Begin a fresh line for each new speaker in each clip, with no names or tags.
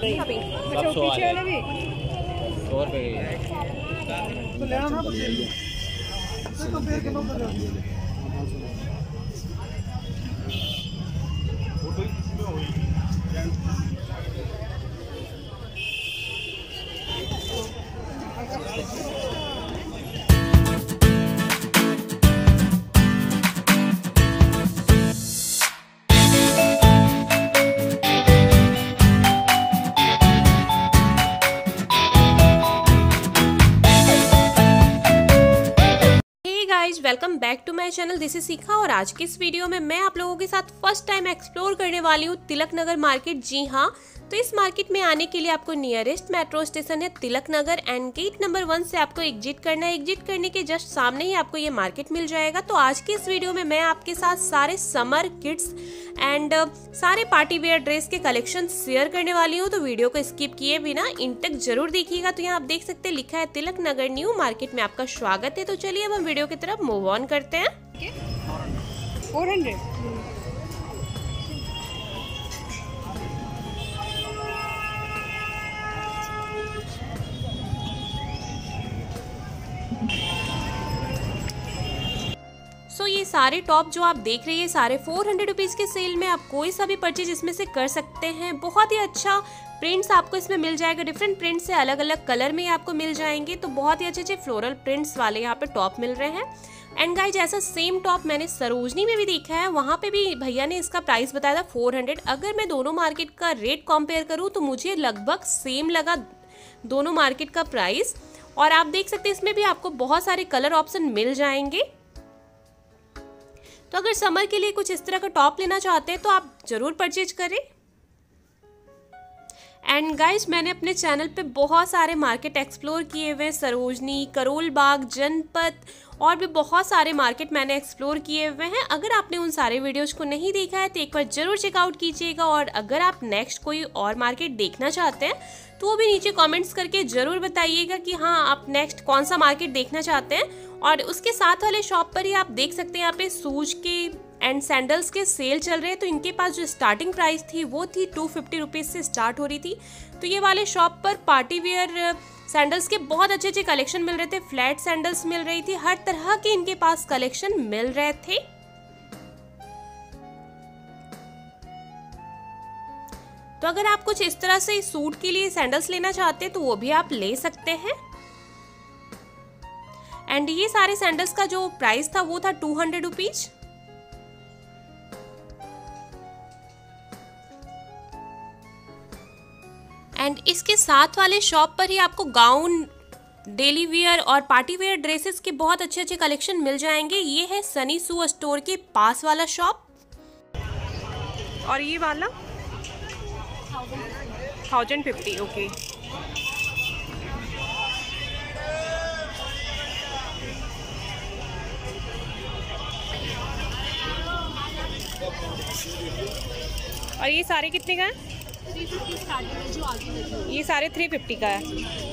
अभी अच्छा
सौ रुपये
माय चैनल दिस इज़ सीखा और आज के इस वीडियो में मैं आप लोगों के साथ फ़र्स्ट टाइम एक्सप्लोर करने वाली हूँ तिलक नगर मार्केट जी हाँ तो इस मार्केट में आने के लिए आपको नियरेस्ट मेट्रो स्टेशन है, Tilak Nagar and gate number one से आपको एग्जिट करना है। एग्जिट करने के जस्ट सामने ही आपको ये मार्केट मिल जाएगा। तो आज की इस वीडियो में मैं आपके साथ सारे समर किड्स एंड सारे पार्टी वेयर ड्रेस के कलेक्शन शेयर करने वाली हूँ। तो वीडियो को स्किप किए बिना इन तक ज़रूर देखिएगा। तो यहाँ आप देख सकते हैं, लिखा है तिलक नगर न्यू मार्केट में आपका स्वागत है। तो चलिए अब हम वीडियो की तरफ़ मूव ऑन करते हैं।
फोर हंड्रेड
सो ये सारे टॉप जो आप देख रही है सारे फोर हंड्रेड रुपीज़ के सेल में आप कोई सा भी परचेज इसमें से कर सकते हैं। बहुत ही अच्छा प्रिंट्स आपको इसमें मिल जाएगा। डिफरेंट प्रिंट्स से अलग अलग कलर में आपको मिल जाएँगे। तो बहुत ही अच्छे अच्छे फ्लोरल प्रिंट्स वाले यहाँ पे टॉप मिल रहे हैं। एंड गाइज़ ऐसा सेम टॉप मैंने सरोजनी में भी देखा है। वहाँ पे भी भैया ने इसका प्राइस बताया था फोर हंड्रेड अगर मैं दोनों मार्केट का रेट कंपेयर करूँ तो मुझे लगभग सेम लगा दोनों मार्केट का प्राइस और आप देख सकते हैं, इसमें भी आपको बहुत सारे कलर ऑप्शन मिल जाएँगे। तो अगर समर के लिए कुछ इस तरह का टॉप लेना चाहते हैं तो आप ज़रूर परचेज करें। एंड गाइज़ मैंने अपने चैनल पे बहुत सारे मार्केट एक्सप्लोर किए हुए हैं, सरोजनी, करोल बाग, जनपद, और भी बहुत सारे मार्केट मैंने एक्सप्लोर किए हुए हैं। अगर आपने उन सारे वीडियोज़ को नहीं देखा है तो एक बार ज़रूर चेकआउट कीजिएगा, और अगर आप नेक्स्ट कोई और मार्केट देखना चाहते हैं तो वो भी नीचे कमेंट्स करके ज़रूर बताइएगा कि हाँ आप नेक्स्ट कौन सा मार्केट देखना चाहते हैं। और उसके साथ वाले शॉप पर ही आप देख सकते हैं, यहाँ पे सूज के एंड सैंडल्स के सेल चल रहे हैं तो इनके पास जो स्टार्टिंग प्राइस थी, वो थी टू फिफ्टी रुपीज़ से स्टार्ट हो रही थी। तो ये वाले शॉप पर पार्टी वेयर सैंडल्स के बहुत अच्छे अच्छे कलेक्शन मिल रहे थे फ्लैट सैंडल्स मिल रही थी, हर तरह के इनके पास कलेक्शन मिल रहे थे। तो अगर आप कुछ इस तरह से सूट के लिए सैंडल्स लेना चाहते हैं तो वो भी आप ले सकते हैं। एंड ये सारे सैंडल्स का जो प्राइस था, वो था टू हंड्रेड रुपीज़ एंड इसके साथ वाले शॉप पर ही आपको गाउन डेली वेयर और पार्टी वेयर ड्रेसेस के बहुत अच्छे अच्छे कलेक्शन मिल जाएँगे। ये है सनी सू स्टोर के पास वाला शॉप
और ये वाला? थाउज़ेंड फिफ्टी ओके और ये सारे कितने का है? ये सारे थ्री फिफ्टी का है।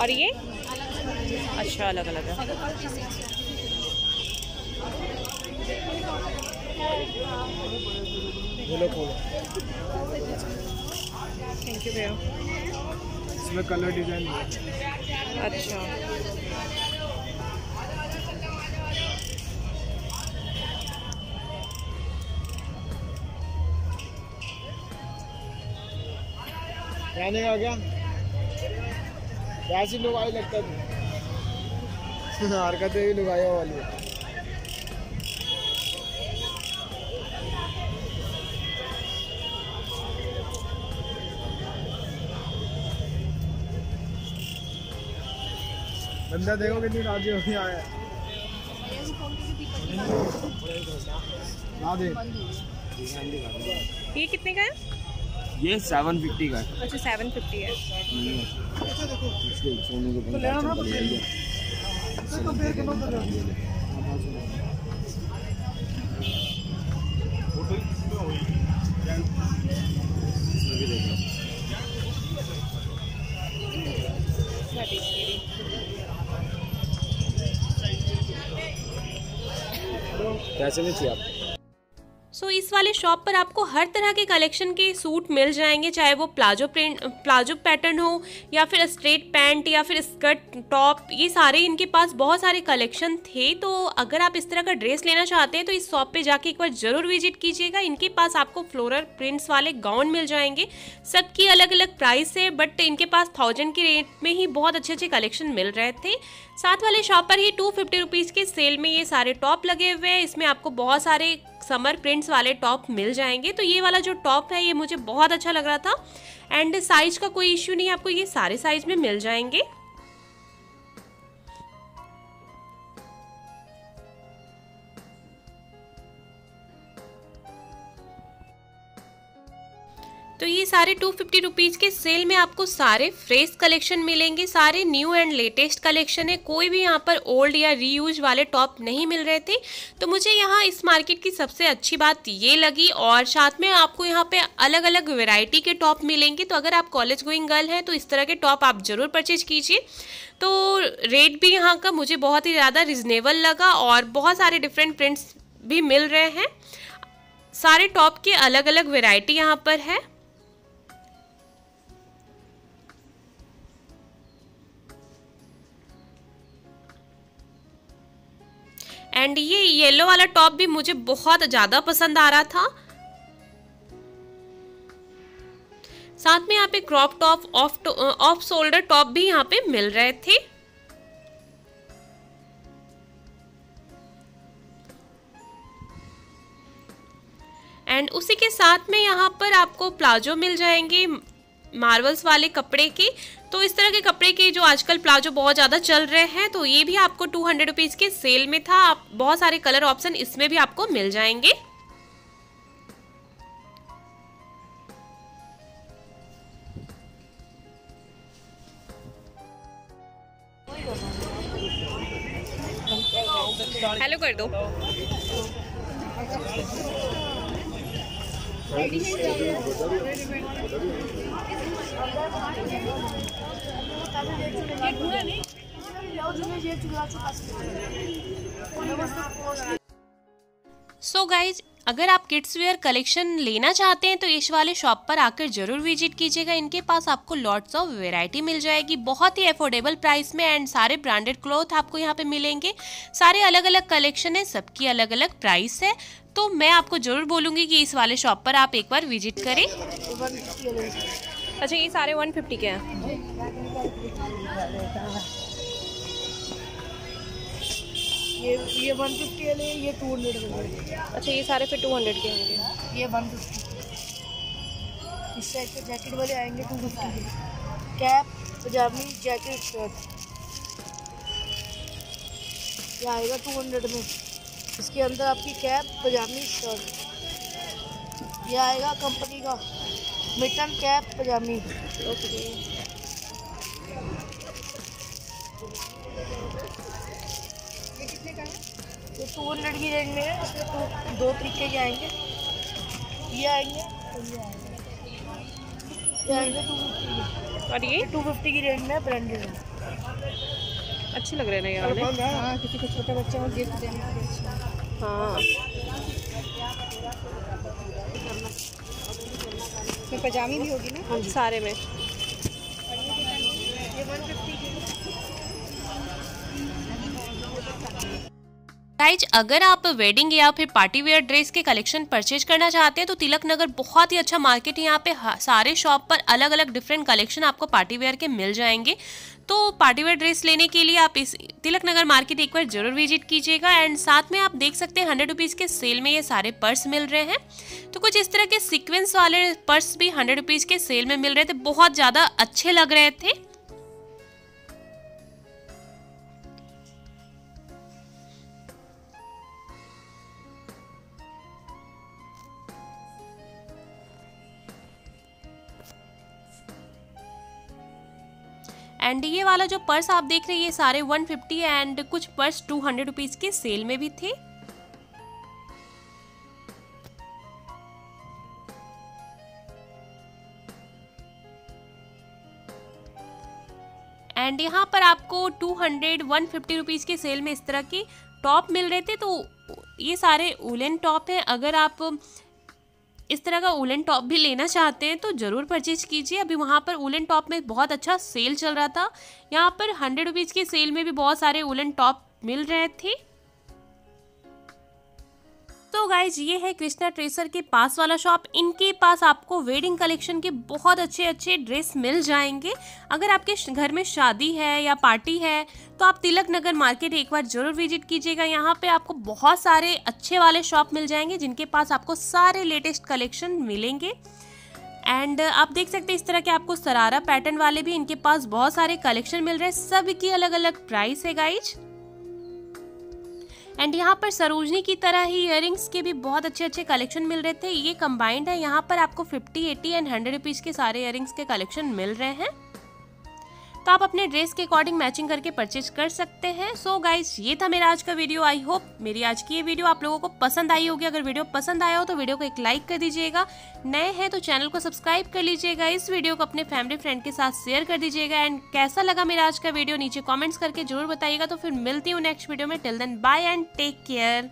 और ये? अच्छा अलग अलग है थैंक यू भैया
इसमें कलर डिज़ाइन
अच्छा।
रहने का क्या वैसे लोग आई लगता है हरकतें भी लुगाया वाली है बंदा देखो कितनी राज़ी होगी आया।
ये कितने का है?
ये सेवन फिफ्टी का है।
अच्छा सेवन फिफ्टी है।
कैसे में चाहिए आप
सो इस इस वाले शॉप पर आपको हर तरह के कलेक्शन के सूट मिल जाएँगे, चाहे वो प्लाजो प्रिंट, प्लाजो पैटर्न हो, या फिर स्ट्रेट पैंट या फिर स्कर्ट टॉप ये सारे इनके पास बहुत सारे कलेक्शन थे। तो अगर आप इस तरह का ड्रेस लेना चाहते हैं तो इस शॉप पे जाके एक बार ज़रूर विज़िट कीजिएगा। इनके पास आपको फ्लोरल प्रिंट्स वाले गाउन मिल जाएँगे। सबकी अलग अलग प्राइस है बट इनके पास थाउज़ेंड के रेट में ही बहुत अच्छे अच्छे कलेक्शन मिल रहे थे। साथ वाले शॉप पर ही टू फिफ्टी रुपीज़ के सेल में ये सारे टॉप लगे हुए हैं। इसमें आपको बहुत सारे समर प्रिंट्स वाले टॉप मिल जाएँगे। तो ये वाला जो टॉप है, ये मुझे बहुत अच्छा लग रहा था। एंड साइज़ का कोई इश्यू नहीं है, आपको ये सारे साइज़ में मिल जाएँगे। तो ये सारे टू फिफ्टी रुपीज़ के सेल में आपको सारे फ्रेश कलेक्शन मिलेंगे, सारे न्यू एंड लेटेस्ट कलेक्शन है। कोई भी यहाँ पर ओल्ड या रीयूज वाले टॉप नहीं मिल रहे थे। तो मुझे यहाँ इस मार्केट की सबसे अच्छी बात ये लगी और साथ में आपको यहाँ पे अलग अलग वेराइटी के टॉप मिलेंगे। तो अगर आप कॉलेज गोइंग गर्ल हैं तो इस तरह के टॉप आप ज़रूर परचेज कीजिए। तो रेट भी यहाँ का मुझे बहुत ही ज़्यादा रिजनेबल लगा और बहुत सारे डिफरेंट प्रिंट्स भी मिल रहे हैं। सारे टॉप के अलग अलग वेराइटी यहाँ पर है। एंड ये येलो वाला टॉप भी मुझे बहुत ज़्यादा पसंद आ रहा था। साथ में यहाँ पे crop top off off shoulder top भी यहाँ पे मिल रहे थे। एंड उसी के साथ में यहाँ पर आपको प्लाजो मिल जाएँगे मार्वल्स वाले कपड़े के। तो इस तरह के कपड़े के जो आजकल प्लाजो बहुत ज़्यादा चल रहे हैं तो ये भी आपको टू हंड्रेड रुपीज़ के सेल में था। आप बहुत सारे कलर ऑप्शन इसमें भी आपको मिल जाएँगे।
हेलो कर दो।
ये चूल्हा चुका सो गाइज़ अगर आप किड्स वेयर कलेक्शन लेना चाहते हैं तो इस वाले शॉप पर आकर ज़रूर विज़िट कीजिएगा। इनके पास आपको लॉट्स ऑफ़ वैरायटी मिल जाएगी। बहुत ही अफोर्डेबल प्राइस में एंड सारे ब्रांडेड क्लॉथ आपको यहाँ पे मिलेंगे। सारे अलग अलग कलेक्शन है, सबकी अलग अलग प्राइस है। तो मैं आपको ज़रूर बोलूँगी कि इस वाले शॉप पर आप एक बार विज़िट करें।
अच्छा ये सारे वन फिफ्टी के हैं।
ये ये वन फिफ्टी वाले ये टू हंड्रेड वाले
अच्छा ये सारे फिर टू हंड्रेड के होंगे।
ये वन फिफ्टी इस साइड के जैकेट वाले आएँगे टू फिफ्टी के। कैप पजामी जैकेट शर्ट ये आएगा टू हंड्रेड में। इसके अंदर आपकी कैप पजामी शर्ट ये आएगा कंपनी का। मिटन कैप पजामी
ओके
ये टू हंड्रेड की रेंज में है इसमें टू दो तरीके के आएँगे। ये आएँगे और ये आएँगे। ये आएँगे टू फिफ्टी
और ये?
टू फिफ्टी की रेंज में ब्रांडेड है।
अच्छे लग रहे हैं ना ये
हाँ। किसी को छोटे बच्चे को गिफ्ट देने के लिए
हाँ।
इसमें पजामी भी होगी ना?
सारे में।
गाइज़ अगर आप वेडिंग या फिर पार्टी वेयर ड्रेस के कलेक्शन परचेज करना चाहते हैं तो तिलक नगर बहुत ही अच्छा मार्केट है। यहाँ पे सारे शॉप पर अलग अलग डिफरेंट कलेक्शन आपको पार्टी वेयर के मिल जाएँगे। तो पार्टी वेयर ड्रेस लेने के लिए आप इस तिलक नगर मार्केट एक बार ज़रूर विज़िट कीजिएगा एंड साथ में आप देख सकते हैं हंड्रेड रुपीज़ के सेल में ये सारे पर्स मिल रहे हैं। तो कुछ इस तरह के सीक्वेंस वाले पर्स भी हंड्रेड रुपीज़ के सेल में मिल रहे थे, बहुत ज़्यादा अच्छे लग रहे थे। एंड ये वाला जो पर्स आप देख रहे हैं, ये सारे 150 एंड कुछ पर्स 200 रुपीज़ के सेल में भी थे। एंड यहाँ पर आपको 200 150 रुपीज़ के सेल में इस तरह के टॉप मिल रहे थे तो ये सारे उलन टॉप हैं। अगर आप इस तरह का उलन टॉप भी लेना चाहते हैं तो ज़रूर परचेज कीजिए। अभी वहाँ पर उलन टॉप में बहुत अच्छा सेल चल रहा था। यहाँ पर हंड्रेड रुपीज़ के सेल में भी बहुत सारे उलन टॉप मिल रहे थे। तो गाइज़ ये है कृष्णा ट्रेसर के पास वाला शॉप इनके पास आपको वेडिंग कलेक्शन के बहुत अच्छे अच्छे ड्रेस मिल जाएँगे। अगर आपके घर में शादी है या पार्टी है तो आप तिलक नगर मार्केट एक बार ज़रूर विज़िट कीजिएगा। यहाँ पे आपको बहुत सारे अच्छे वाले शॉप मिल जाएँगे, जिनके पास आपको सारे लेटेस्ट कलेक्शन मिलेंगे। एंड आप देख सकते हैं इस तरह के आपको सरारा पैटर्न वाले भी इनके पास बहुत सारे कलेक्शन मिल रहे हैं। सबकी अलग अलग प्राइस है गाइज़ एंड यहाँ पर सरोजनी की तरह ही इयर के भी बहुत अच्छे अच्छे कलेक्शन मिल रहे थे। ये कम्बाइंड है। यहाँ पर आपको 50, 80 एंड 100 रुपीज़ के सारे इयर के कलेक्शन मिल रहे हैं। तो आप अपने ड्रेस के अकॉर्डिंग मैचिंग करके परचेज कर सकते हैं। सो so गाइज़ ये था मेरा आज का वीडियो आई होप मेरी आज की ये वीडियो आप लोगों को पसंद आई होगी। अगर वीडियो पसंद आया हो तो वीडियो को एक लाइक कर दीजिएगा। नए हैं तो चैनल को सब्सक्राइब कर लीजिएगा। इस वीडियो को अपने फैमिली फ्रेंड के साथ शेयर कर दीजिएगा। एंड कैसा लगा मेरा आज का वीडियो नीचे कॉमेंट्स करके ज़रूर बताइएगा। तो फिर मिलती हूँ नेक्स्ट वीडियो में। Till then bye and take care